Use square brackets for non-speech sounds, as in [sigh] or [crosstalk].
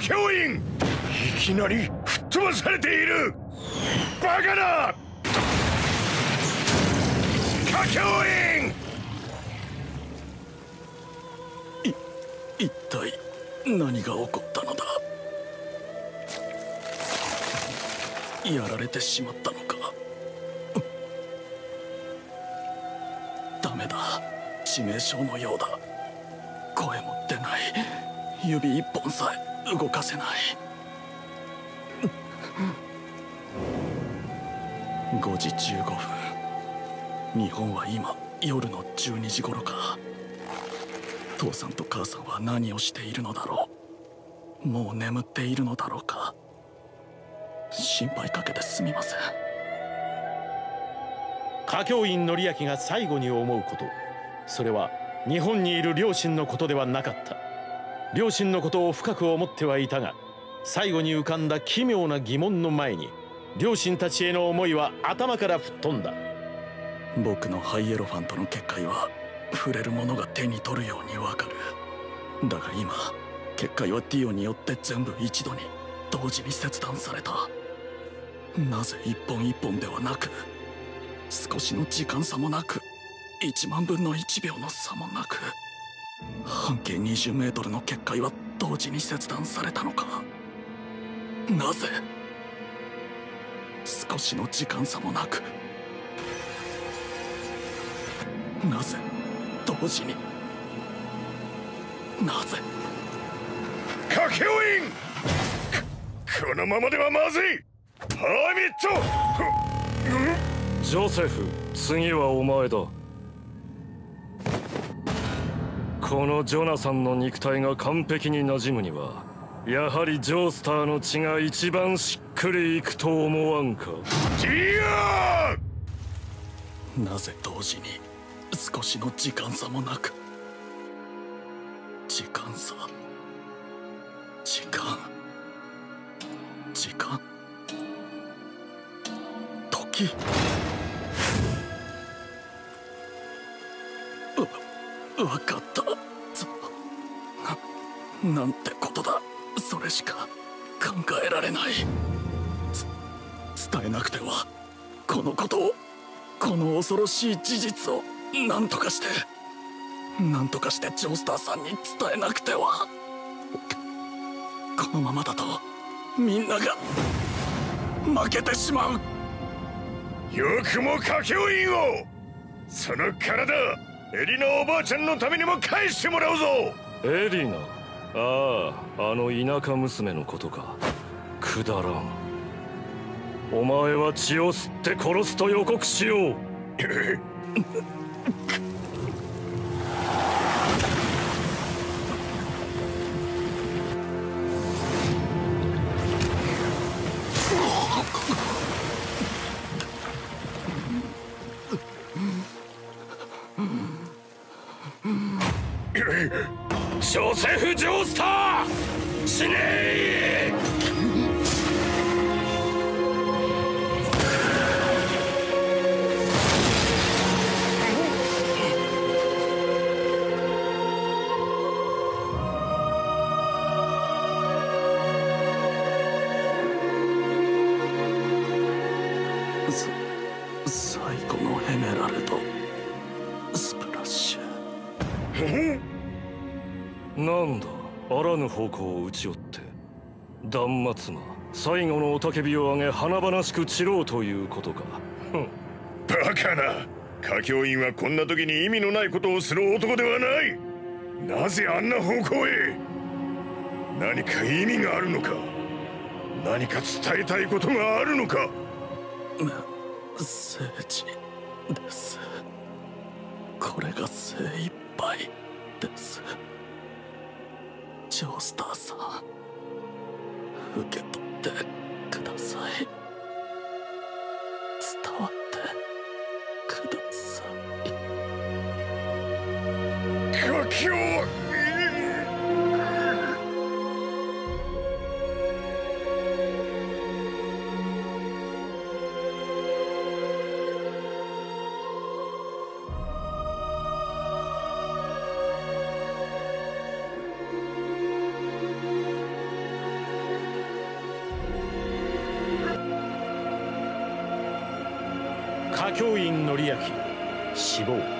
教員いきなり吹っ飛ばされている。バカな。歌教員い一体何が起こったのだ？やられてしまったのか？ダメだ。致命傷のようだ。声も出ない。指一本さえ。動かせない。5時15分。日本は今夜の12時頃か。父さんと母さんは何をしているのだろう。もう眠っているのだろうか。心配かけてすみません。歌教員則明が最後に思うこと。それは日本にいる両親のことではなかった。両親のことを深く思ってはいたが最後に浮かんだ奇妙な疑問の前に両親たちへの思いは頭から吹っ飛んだ。僕のハイエロファントの結界は触れるものが手に取るようにわかる。だが今結界はディオによって全部一度に同時に切断された。なぜ一本一本ではなく少しの時間差もなく1万分の1秒の差もなく。半径20メートルの結界は同時に切断されたのか。なぜ？少しの時間差もなく。なぜ同時に？なぜ？歌教員このままではまずい！ハーミット！ジョセフ次はお前だこのジョナサンの肉体が完璧に馴染むにはやはりジョースターの血が一番しっくりいくと思わんか。ジアなぜ同時に少しの時間差もなく。時間差。時間。時間。時。分かった。ななんてことだ。それしか考えられない。伝えなくては。このことをこの恐ろしい事実を何とかして。何とかしてジョースターさんに伝えなくては。このままだとみんなが負けてしまう。よくも歌教員をその体。エリナおばあちゃんのためにも返してもらうぞ。エリナ？あああの田舎娘のことか。くだらん。お前は血を吸って殺すと予告しよう [laughs] ジョセフ・ジョースター！死ね [laughs] なんだあらぬ方向を打ち寄って断末魔最後の雄たけびを上げ華々しく散ろうということか。バカな。歌教員はこんな時に意味のないことをする男ではない。なぜあんな方向へ？何か意味があるのか。何か伝えたいことがあるのか。聖地です。これが精一杯です。ジョースターさん受け取ってください。伝わってください。歌教歌教員紀明死亡。